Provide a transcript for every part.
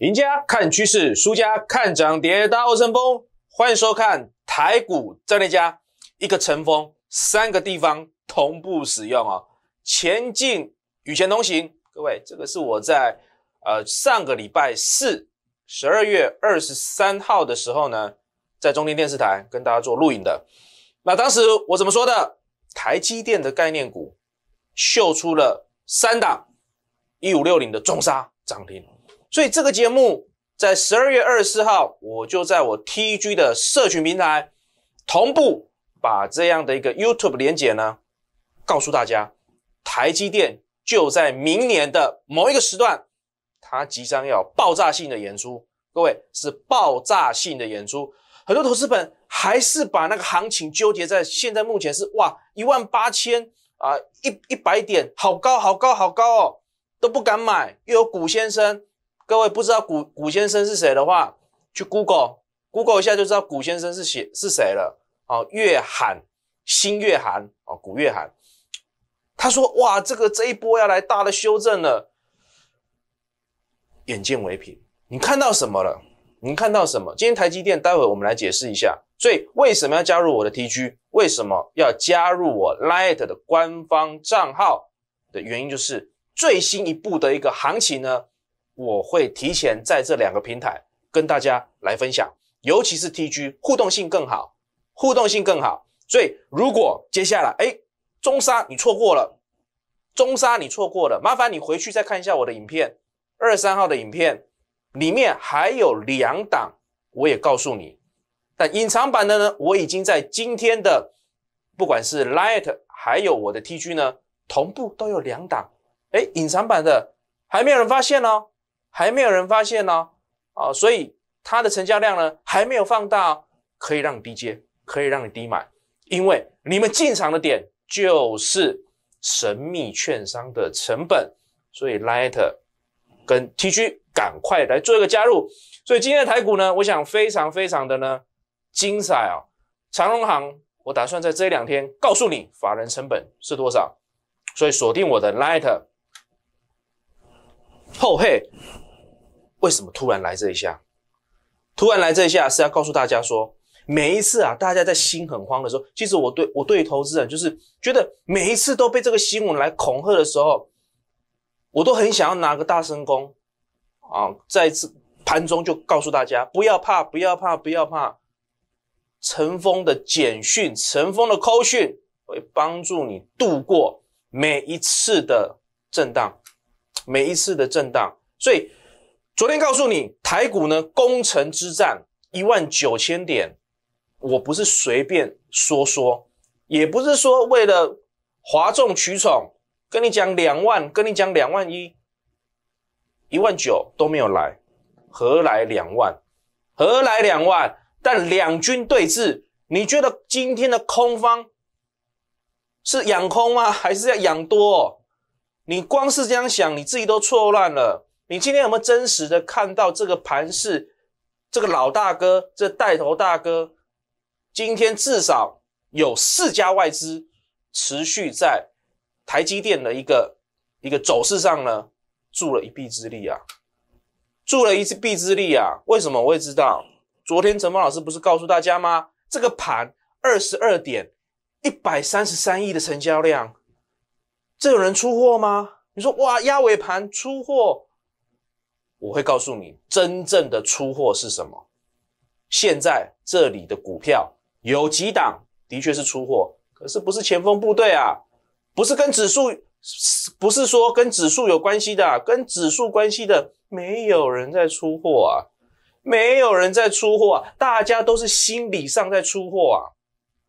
赢家看趋势，输家看涨跌。大家好，我是陈峰，欢迎收看台股战略家。一个成风，三个地方同步使用哦，前进与前同行。各位，这个是我在呃上个礼拜四，十二月二十三号的时候呢，在中天电视台跟大家做录影的。那当时我怎么说的？台积电的概念股秀出了三档一五六零的中沙涨停。所以这个节目在十二月二十四号，我就在我 TG 的社群平台同步把这样的一个 YouTube 连接呢，告诉大家，台积电就在明年的某一个时段，它即将要爆炸性的演出。各位是爆炸性的演出，很多投资本还是把那个行情纠结在现在目前是哇一万八千啊一一百点，好高好高好高哦，都不敢买，又有古先生。各位不知道古古先生是谁的话，去 Google Google 一下就知道古先生是写是谁了。哦，月寒，新月寒，哦，古月寒。他说：“哇，这个这一波要来大的修正了。”眼见为凭，你看到什么了？你看到什么？今天台积电，待会我们来解释一下。所以为什么要加入我的 TG？为什么要加入我 Light 的官方账号的原因，就是最新一步的一个行情呢？我会提前在这两个平台跟大家来分享，尤其是 TG 互动性更好，互动性更好。所以如果接下来哎中沙你错过了，中沙你错过了，麻烦你回去再看一下我的影片，二十三号的影片里面还有两档，我也告诉你。但隐藏版的呢，我已经在今天的不管是 Light 还有我的 TG 呢，同步都有两档。哎，隐藏版的还没有人发现哦。还没有人发现呢，啊，所以它的成交量呢还没有放大，可以让你低接，可以让你低买，因为你们进场的点就是神秘券商的成本，所以 Light 跟 TG 赶快来做一个加入。所以今天的台股呢，我想非常非常的呢精彩哦。长荣行，我打算在这两天告诉你法人成本是多少，所以锁定我的 Light 后嘿。为什么突然来这一下？突然来这一下是要告诉大家说，每一次啊，大家在心很慌的时候，其实我对我对投资人就是觉得每一次都被这个新闻来恐吓的时候，我都很想要拿个大声公啊，在这盘中就告诉大家不要怕，不要怕，不要怕。陈峰的简讯，陈峰的扣讯会帮助你度过每一次的震荡，每一次的震荡，所以。昨天告诉你，台股呢攻城之战一万九千点，我不是随便说说，也不是说为了哗众取宠，跟你讲两万，跟你讲两万一，一万九都没有来，何来两万？何来两万？但两军对峙，你觉得今天的空方是养空吗？还是要养多？你光是这样想，你自己都错乱了。你今天有没有真实的看到这个盘势？这个老大哥，这带头大哥，今天至少有四家外资持续在台积电的一个一个走势上呢，助了一臂之力啊，助了一臂之力啊！为什么我会知道？昨天陈峰老师不是告诉大家吗？这个盘二十二点一百三十三亿的成交量，这有人出货吗？你说哇，压尾盘出货。我会告诉你，真正的出货是什么。现在这里的股票有几档的确是出货，可是不是前锋部队啊，不是跟指数，不是说跟指数有关系的，跟指数关系的没有人在出货啊，没有人在出货啊，大家都是心理上在出货啊，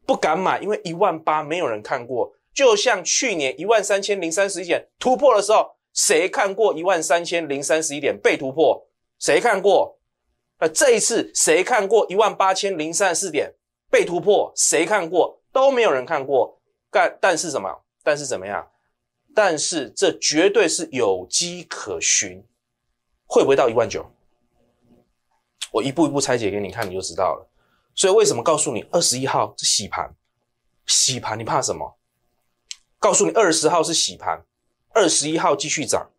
不敢买，因为一万八没有人看过，就像去年一万三千零三十一点突破的时候。谁看过一万三千零三十一点被突破？谁看过？那这一次谁看过一万八千零三十四点被突破？谁看过？都没有人看过。但但是什么？但是怎么样？但是这绝对是有迹可循。会不会到一万九？我一步一步拆解给你看，你就知道了。所以为什么告诉你二十一号是洗盘？洗盘你怕什么？告诉你二十号是洗盘。二十一号继续涨，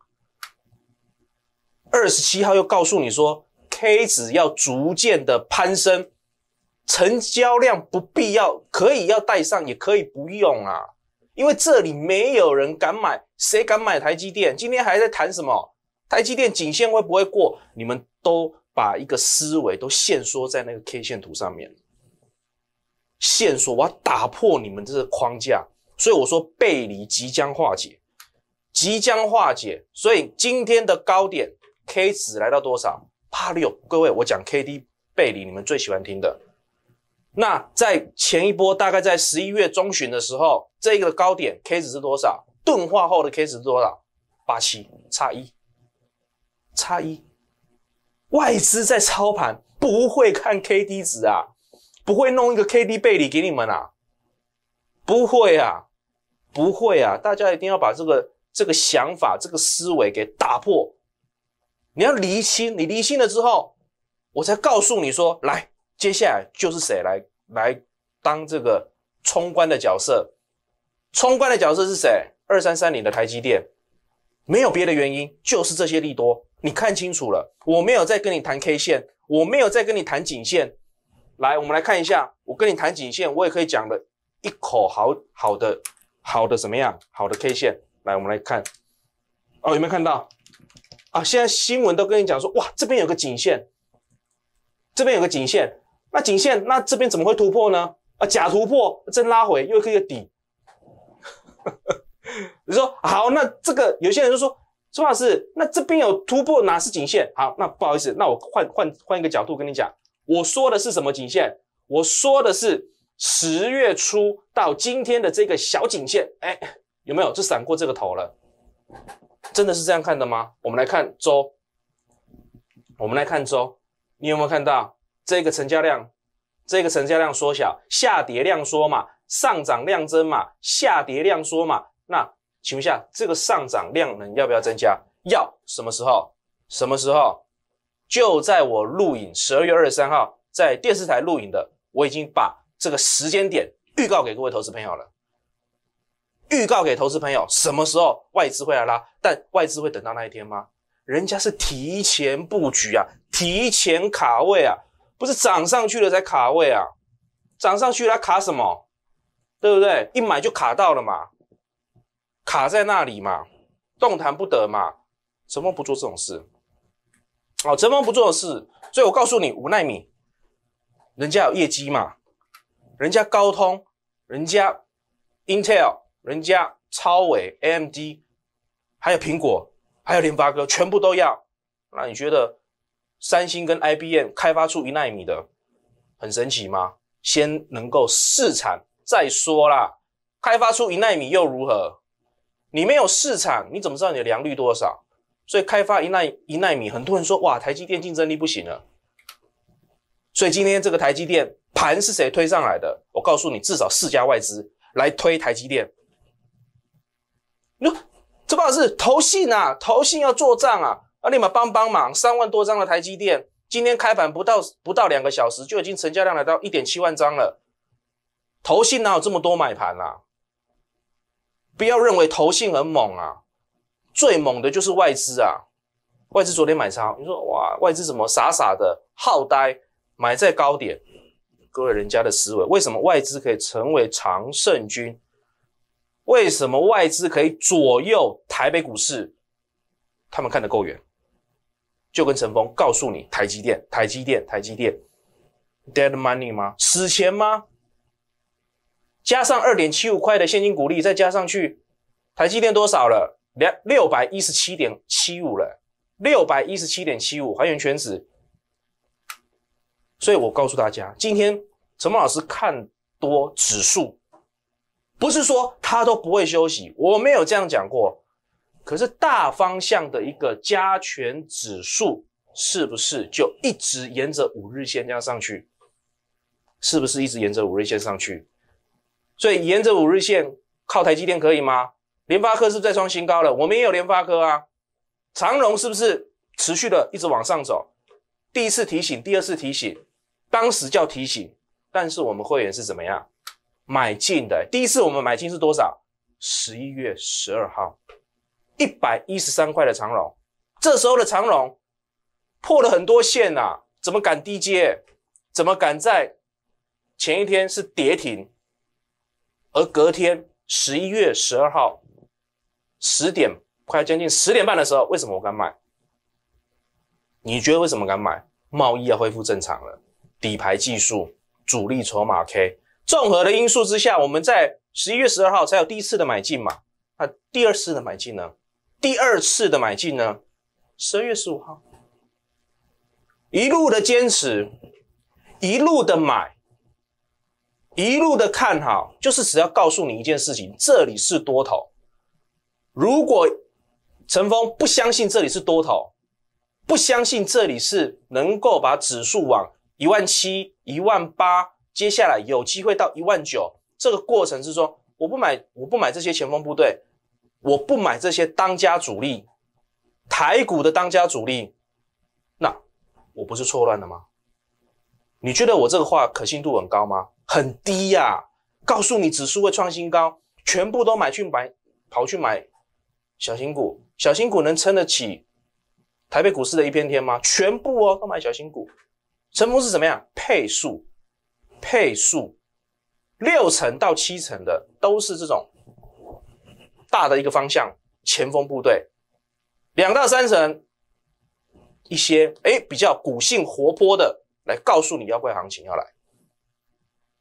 二十七号又告诉你说，K 值要逐渐的攀升，成交量不必要，可以要带上，也可以不用啊，因为这里没有人敢买，谁敢买台积电？今天还在谈什么？台积电颈线会不会过？你们都把一个思维都限缩在那个 K 线图上面，限缩，我要打破你们这个框架，所以我说背离即将化解，即将化解，所以今天的高点。K 值来到多少？八六。各位，我讲 K D 背离，你们最喜欢听的。那在前一波，大概在十一月中旬的时候，这个高点 K 值是多少？钝化后的 K 值是多少？八七，差一，差一。外资在操盘，不会看 K D 值啊，不会弄一个 K D 背离给你们啊，不会啊，不会啊。大家一定要把这个这个想法、这个思维给打破。你要离清，你离清了之后，我才告诉你说，来，接下来就是谁来来当这个冲关的角色？冲关的角色是谁？二三三零的台积电，没有别的原因，就是这些利多，你看清楚了。我没有在跟你谈 K 线，我没有在跟你谈颈线。来，我们来看一下，我跟你谈颈线，我也可以讲的一口好好的好的怎么样？好的 K 线，来，我们来看，哦，有没有看到？啊，现在新闻都跟你讲说，哇，这边有个颈线，这边有个颈线，那颈线，那这边怎么会突破呢？啊，假突破，真拉回，又一个底。你说好，那这个有些人就说，朱老师，那这边有突破，哪是颈线？好，那不好意思，那我换换换一个角度跟你讲，我说的是什么颈线？我说的是十月初到今天的这个小颈线，哎，有没有？就闪过这个头了。真的是这样看的吗？我们来看周，我们来看周，你有没有看到这个成交量？这个成交量缩小，下跌量缩嘛，上涨量增嘛，下跌量缩嘛。那请问一下，这个上涨量能要不要增加？要，什么时候？什么时候？就在我录影十二月二十三号在电视台录影的，我已经把这个时间点预告给各位投资朋友了。预告给投资朋友，什么时候外资会来拉？但外资会等到那一天吗？人家是提前布局啊，提前卡位啊，不是涨上去了才卡位啊，涨上去了卡什么？对不对？一买就卡到了嘛，卡在那里嘛，动弹不得嘛。陈峰不做这种事，哦，陈峰不做的事，所以我告诉你，五纳米，人家有业绩嘛，人家高通，人家 Intel。人家超伟、AMD，还有苹果，还有联发科，全部都要。那你觉得三星跟 IBM 开发出一纳米的很神奇吗？先能够试产再说啦。开发出一纳米又如何？你没有市场，你怎么知道你的良率多少？所以开发一纳一纳米，很多人说哇，台积电竞争力不行了。所以今天这个台积电盘是谁推上来的？我告诉你，至少四家外资来推台积电。哟，这不是投信啊，投信要做账啊，啊，立马帮帮忙，三万多张的台积电，今天开盘不到不到两个小时，就已经成交量来到一点七万张了。投信哪有这么多买盘啊？不要认为投信很猛啊，最猛的就是外资啊。外资昨天买超，你说哇，外资怎么傻傻的好呆，买在高点？各位人家的思维，为什么外资可以成为常胜军？为什么外资可以左右台北股市？他们看得够远，就跟陈峰告诉你，台积电、台积电、台积电，dead money 吗？死钱吗？加上二点七五块的现金股利，再加上去，台积电多少了？两六百一十七点七五了，六百一十七点七五还原全值。所以我告诉大家，今天陈峰老师看多指数。不是说他都不会休息，我没有这样讲过。可是大方向的一个加权指数，是不是就一直沿着五日线这样上去？是不是一直沿着五日线上去？所以沿着五日线靠台积电可以吗？联发科是不是再创新高了？我们也有联发科啊。长荣是不是持续的一直往上走？第一次提醒，第二次提醒，当时叫提醒，但是我们会员是怎么样？买进的第一次，我们买进是多少？十一月十二号，一百一十三块的长龙。这时候的长龙破了很多线呐，怎么敢低接？怎么敢在前一天是跌停，而隔天十一月十二号十点快将近十点半的时候，为什么我敢买？你觉得为什么敢买？贸易要恢复正常了，底牌技术、主力筹码 K 综合的因素之下，我们在十一月十二号才有第一次的买进嘛？那第二次的买进呢？第二次的买进呢？十二月十五号，一路的坚持，一路的买，一路的看好，就是只要告诉你一件事情：这里是多头。如果陈峰不相信这里是多头，不相信这里是能够把指数往一万七、一万八，接下来有机会到一万九，这个过程是说，我不买，我不买这些前锋部队，我不买这些当家主力，台股的当家主力，那我不是错乱了吗？你觉得我这个话可信度很高吗？很低呀！告诉你指数会创新高，全部都买去买，跑去买小型股，小型股能撑得起？台北股市的一片天吗？全部哦，都买小新股。成功是怎么样？配数，配速，六成到七成的都是这种大的一个方向，前锋部队。两到三成，一些哎比较股性活泼的，来告诉你要怪行情要来。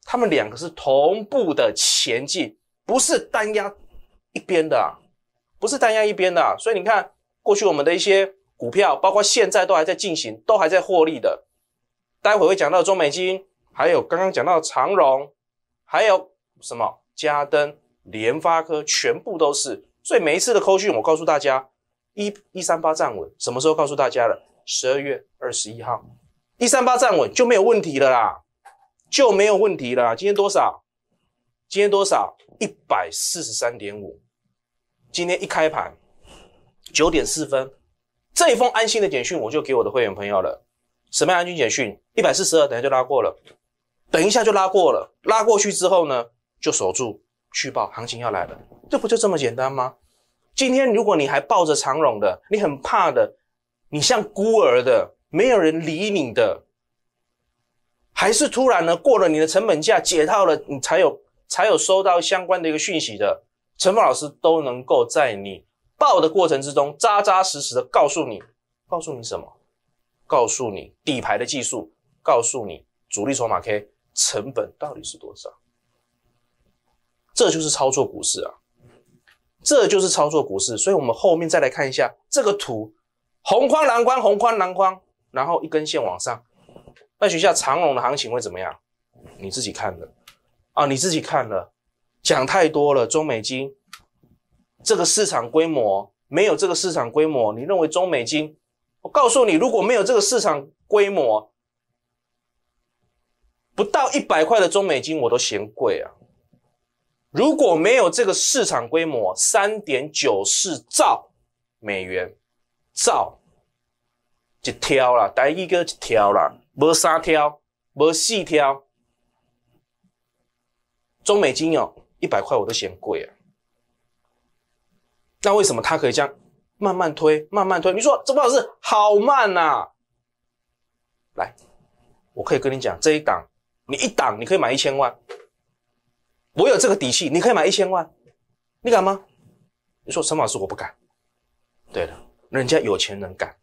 他们两个是同步的前进，不是单压一边的，不是单压一边的。所以你看，过去我们的一些。股票包括现在都还在进行，都还在获利的。待会会讲到中美金，还有刚刚讲到长荣，还有什么嘉登、联发科，全部都是。所以每一次的扣讯，我告诉大家，一一三八站稳，什么时候告诉大家了？十二月二十一号，一三八站稳就没有问题了啦，就没有问题了。今天多少？今天多少？一百四十三点五。今天一开盘九点四分。这一封安心的简讯，我就给我的会员朋友了。什么安心简讯？一百四十二，等下就拉过了，等一下就拉过了。拉过去之后呢，就守住续报，行情要来了，这不就这么简单吗？今天如果你还抱着长荣的，你很怕的，你像孤儿的，没有人理你的，还是突然呢过了你的成本价解套了，你才有才有收到相关的一个讯息的，陈峰老师都能够在你。报的过程之中，扎扎实实的告诉你，告诉你什么？告诉你底牌的技术，告诉你主力筹码 K 成本到底是多少？这就是操作股市啊，这就是操作股市。所以，我们后面再来看一下这个图：红框蓝框，红框蓝框，然后一根线往上。那学校长龙的行情会怎么样？你自己看了啊，你自己看了，讲太多了，中美金。这个市场规模没有这个市场规模，你认为中美金？我告诉你，如果没有这个市场规模，不到一百块的中美金我都嫌贵啊！如果没有这个市场规模，三点九四兆美元，兆一挑啦，第一个一挑啦，无三挑，无四挑，中美金哦，一百块我都嫌贵啊！那为什么它可以这样慢慢推、慢慢推？你说这不老是好慢呐！来，我可以跟你讲，这一档你一档你可以买一千万，我有这个底气，你可以买一千万，你敢吗？你说陈老师我不敢。对了，人家有钱人敢，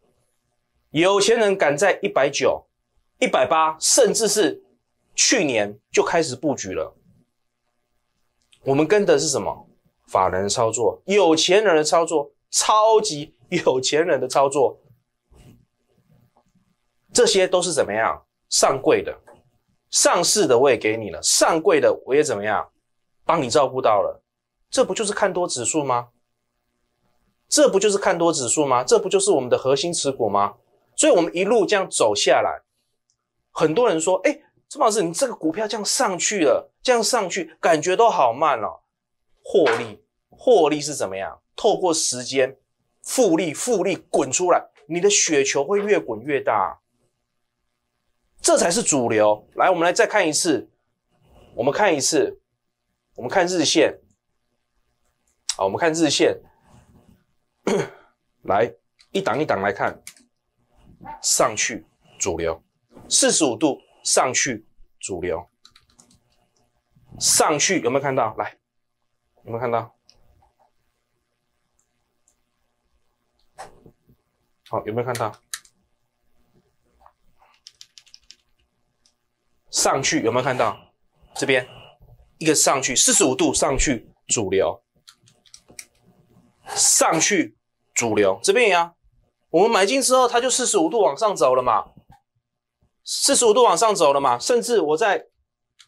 有钱人敢在一百九、一百八，甚至是去年就开始布局了。我们跟的是什么？法人操作，有钱人的操作，超级有钱人的操作，这些都是怎么样？上柜的、上市的我也给你了，上柜的我也怎么样？帮你照顾到了，这不就是看多指数吗？这不就是看多指数吗？这不就是我们的核心持股吗？所以，我们一路这样走下来，很多人说：“哎，陈老师，你这个股票这样上去了，这样上去，感觉都好慢哦。”获利，获利是怎么样？透过时间复利，复利滚出来，你的雪球会越滚越大，这才是主流。来，我们来再看一次，我们看一次，我们看日线。好，我们看日线，来一档一档来看。上去主流，四十五度上去主流，上去有没有看到？来，有没有看到？好，有没有看到？上去有没有看到？这边一个上去四十五度上去主流，上去主流这边呀，我们买进之后它就四十五度往上走了嘛，四十五度往上走了嘛，甚至我在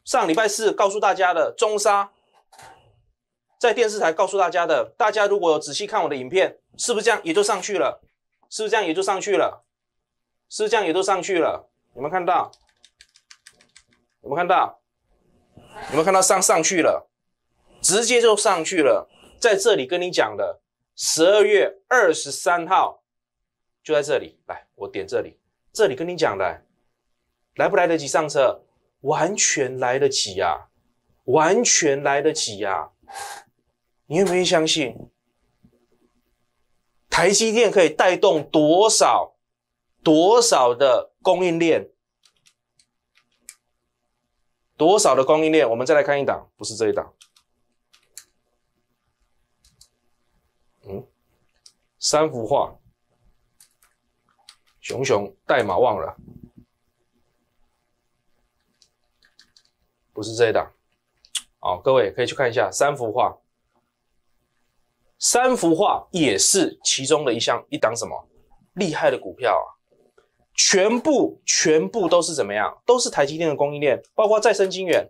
上礼拜四告诉大家的中沙，在电视台告诉大家的，大家如果有仔细看我的影片，是不是这样也就上去了？是不是这样也就上去了？是不是这样也都上去了？有没有看到？有没有看到？有没有看到上上去了？直接就上去了。在这里跟你讲的，十二月二十三号就在这里。来，我点这里，这里跟你讲的，来不来得及上车？完全来得及呀，完全来得及呀。你愿不愿意相信？台积电可以带动多少多少的供应链？多少的供应链？我们再来看一档，不是这一档。嗯，三幅画，熊熊代码忘了，不是这一档。好，各位可以去看一下三幅画。三幅画也是其中的一项一档什么厉害的股票啊？全部全部都是怎么样？都是台积电的供应链，包括再生晶圆，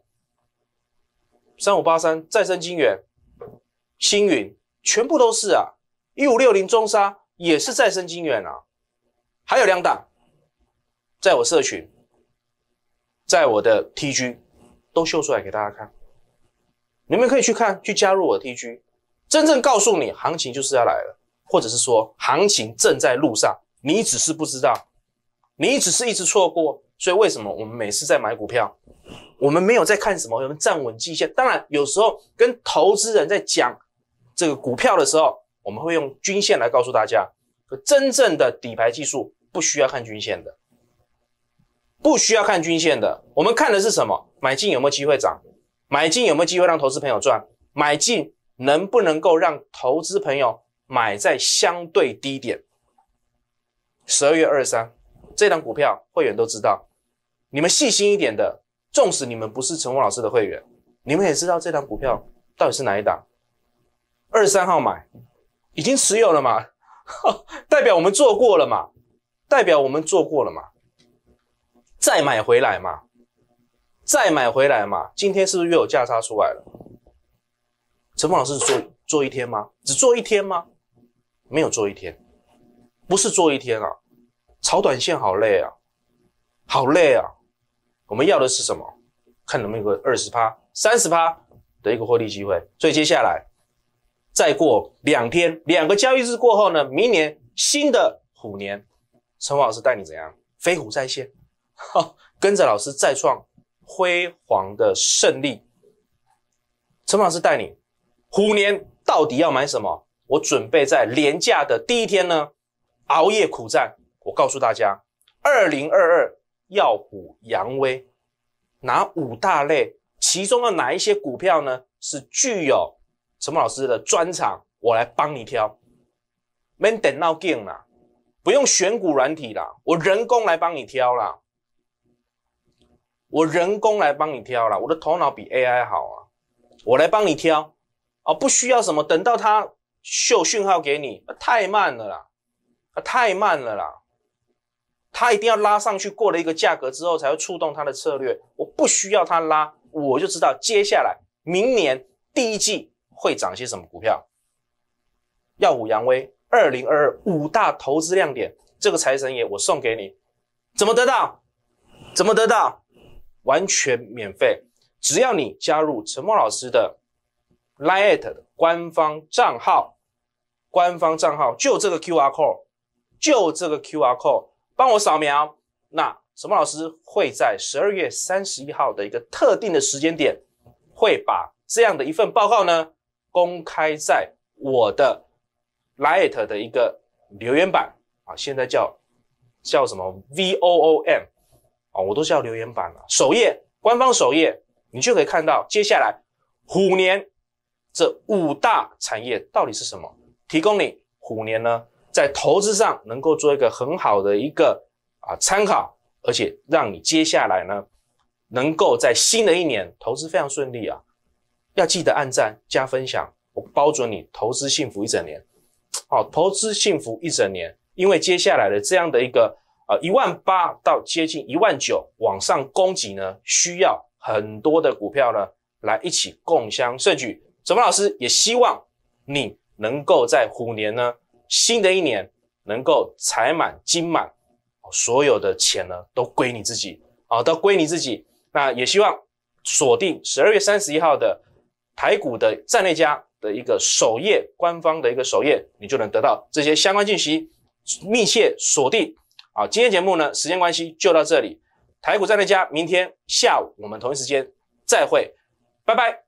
三五八三再生晶圆，星云全部都是啊。一五六零中沙也是再生晶圆啊。还有两档，在我社群，在我的 TG 都秀出来给大家看，你们可以去看，去加入我 TG，真正告诉你行情就是要来了，或者是说行情正在路上，你只是不知道。你只是一直错过，所以为什么我们每次在买股票，我们没有在看什么？我们站稳季线。当然，有时候跟投资人在讲这个股票的时候，我们会用均线来告诉大家。可真正的底牌技术不需要看均线的，不需要看均线的。我们看的是什么？买进有没有机会涨？买进有没有机会让投资朋友赚？买进能不能够让投资朋友买在相对低点？十二月二十三。这档股票会员都知道，你们细心一点的，纵使你们不是陈峰老师的会员，你们也知道这档股票到底是哪一档。二十三号买，已经持有了嘛？代表我们做过了嘛？代表我们做过了嘛？再买回来嘛？再买回来嘛？今天是不是又有价差出来了？陈峰老师做做一天吗？只做一天吗？没有做一天，不是做一天啊。炒短线好累啊，好累啊！我们要的是什么？看能不能有个二十趴、三十趴的一个获利机会。所以接下来再过两天，两个交易日过后呢，明年新的虎年，陈老师带你怎样飞虎在线？哈，跟着老师再创辉煌的胜利。陈老师带你虎年到底要买什么？我准备在廉价的第一天呢，熬夜苦战。我告诉大家，二零二二耀虎扬威，哪五大类？其中的哪一些股票呢？是具有陈老师的专长，我来帮你挑。没等到 game 啦，不用选股软体啦，我人工来帮你挑啦。我人工来帮你挑啦，我的头脑比 AI 好啊，我来帮你挑啊，不需要什么，等到它秀讯号给你，太慢了啦，啊，太慢了啦。他一定要拉上去过了一个价格之后，才会触动他的策略。我不需要他拉，我就知道接下来明年第一季会涨些什么股票。耀武扬威，二零二二五大投资亮点，这个财神爷我送给你，怎么得到？怎么得到？完全免费，只要你加入陈默老师的 Lite 的官方账号，官方账号就这个 QR code，就这个 QR code。帮我扫描，那什么老师会在十二月三十一号的一个特定的时间点，会把这样的一份报告呢公开在我的 Light 的一个留言板。啊，现在叫叫什么？V O O M 啊，我都叫留言板了。首页官方首页，你就可以看到接下来虎年这五大产业到底是什么，提供你虎年呢在投资上能够做一个很好的一个啊参考，而且让你接下来呢能够在新的一年投资非常顺利啊。要记得按赞加分享，我包准你投资幸福一整年。好，投资幸福一整年，因为接下来的这样的一个呃一万八到接近一万九往上攻击呢，需要很多的股票呢来一起共襄盛举。怎么老师也希望你能够在虎年呢新的一年能够财满金满，所有的钱呢都归你自己啊，都归你自己。那也希望锁定十二月三十一号的。台股的站内家的一个首页，官方的一个首页，你就能得到这些相关信息，密切锁定。好，今天节目呢，时间关系就到这里。台股站内家，明天下午我们同一时间再会，拜拜。